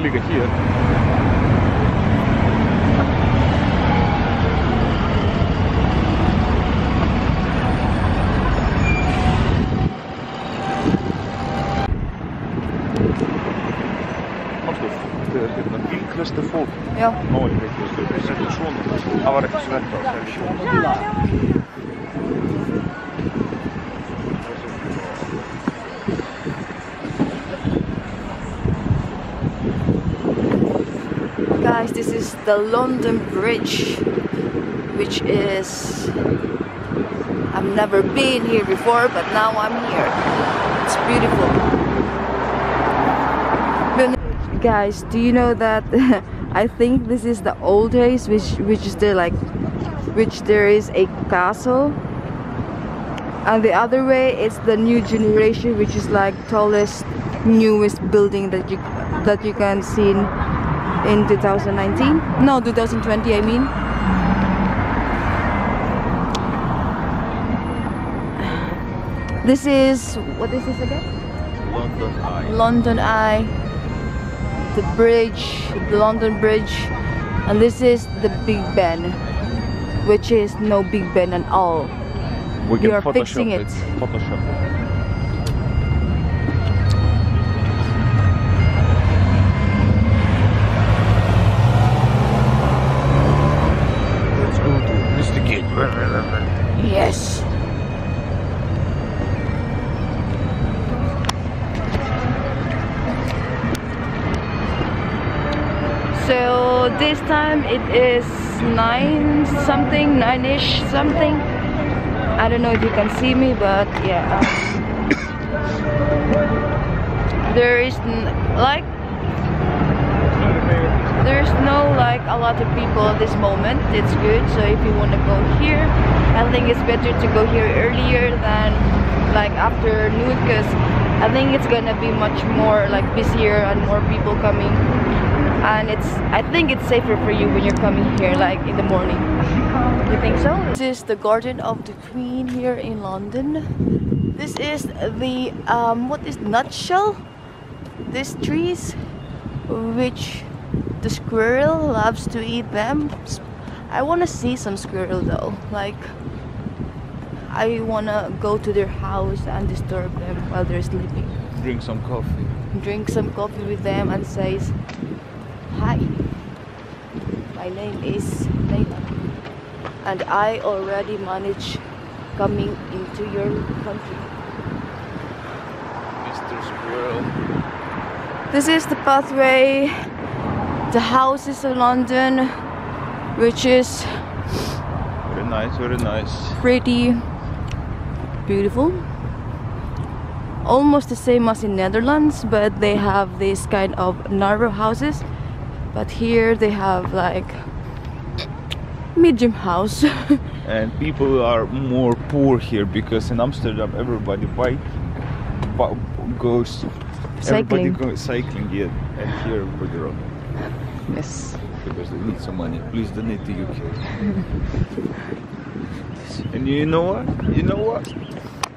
Zweite Liga hier. Fólk. Já. Nó er mikilvægt, það er ekki svona, það var ekki dat það een. Guys, this is the London Bridge, which is. I've never been here before, but now I'm here. It's beautiful. Guys, do you know that I think this is the old days, which which is the like, which there is a castle, and the other way it's the new generation, which is like tallest, newest building that you that you can see in in 2019 no 2020 i mean. This is what is this again? London Eye. london eye. The bridge the london bridge. And this is the big ben which is no big ben at all. We You are fixing it. Photoshop it. This time it is nine something, nine-ish something. I don't know if you can see me, but yeah. there is like there's no like a lot of people at this moment. It's good. So if you want to go here, I think it's better to go here earlier than like afternoon because I think it's gonna be much more like busier and more people coming. And it's I think it's safer for you when you're coming here like in the morning. You think so? This is the Garden of the Queen here in London. This is the um, what is nutshell? These trees, which the squirrel loves to eat them. I want to see some squirrel though. Like, I want to go to their house and disturb them while they're sleeping. Drink some coffee. Drink some coffee with them and says, my name is Nathan, and I already managed coming into your country. Mr. Squirrel. This is the pathway, the houses of London, which is Very nice, very nice. pretty beautiful. Almost the same as in Netherlands, but they have this kind of narrow houses. But here they have like medium house. And people are more poor here because in Amsterdam everybody bike, bi- goes Cycling. Everybody goes cycling, yeah. And here for the road yes. because they need some money. Please donate to UK. and you know what? You know what?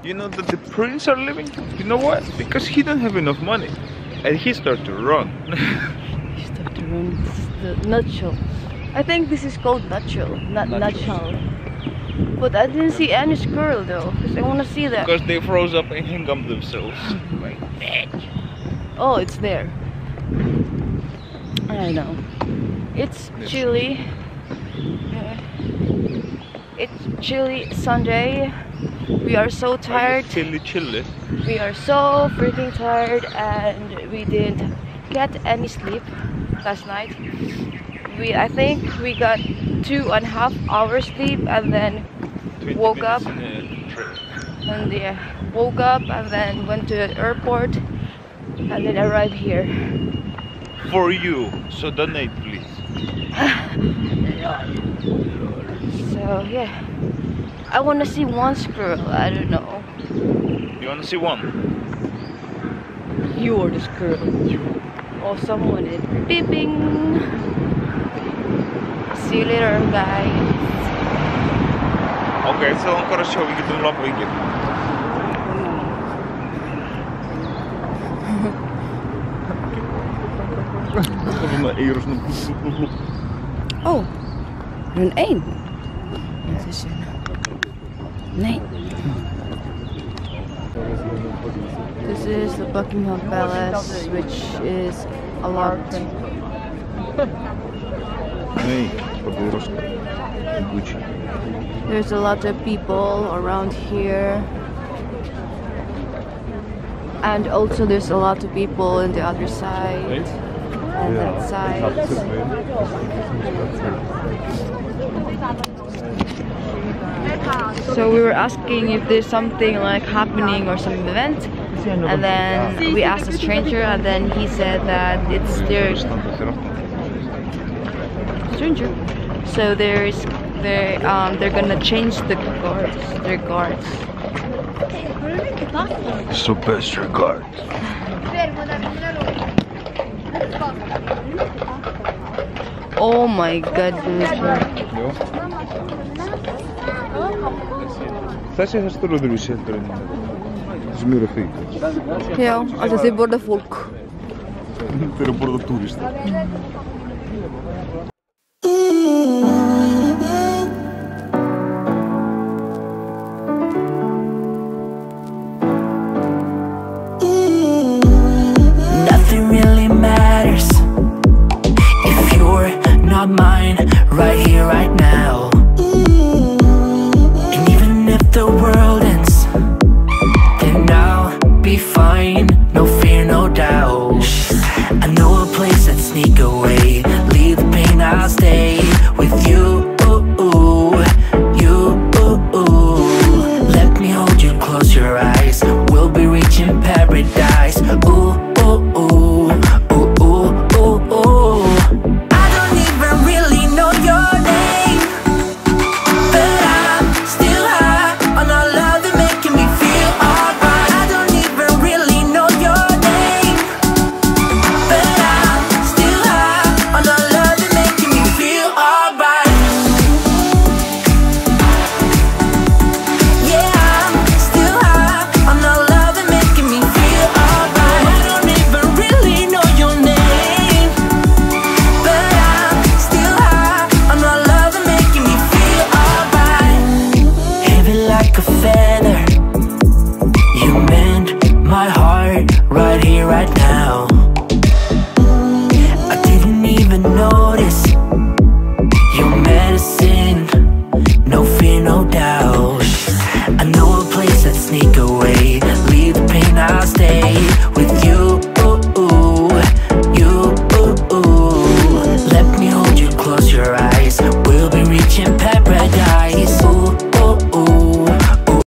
You know that the prince are living. You know what? Because he don't have enough money, and he start to run. Start the nutshell. I think this is called nutshell, not Nutshell. But I didn't see any squirrel though, because I want to see that. because they froze up and hang up themselves. like. Oh, it's there. I know. It's Yes. chilly. It's chilly Sunday. We are so tired. Chilly, chilly. We are so freaking tired and we didn't get any sleep last night. We I think we got two and a half hours sleep and then Woke up. in a trip. and yeah, woke up and then went to the airport and then arrived here. For you, so donate please. So yeah, I want to see one squirrel. I don't know. You wanna see one? You are the squirrel Or someone is beeping. See you later, guys. Окей, це вам хорошо, ви йдемо лапики. svona eyru svona blú, blú, blú, blú. This is the Buckingham Palace, which is a lot. Nei, hvað? Gucci. There's a lot of people around here. And also there's a lot of people on the other side. And that side. So we were asking if there's something like happening or some event. And then we asked a stranger and then he said that it's their Standa þér aftan. stranger. So there's they um they're gonna change the guards, their guards. So best regards Oh my god Já. Þessi hestur öðruvísi heldur en sem eru að feika. Já, altså þið borða fólk. Þeir eru að borða túrista. Nothing really matters if you're not mine right here, right now.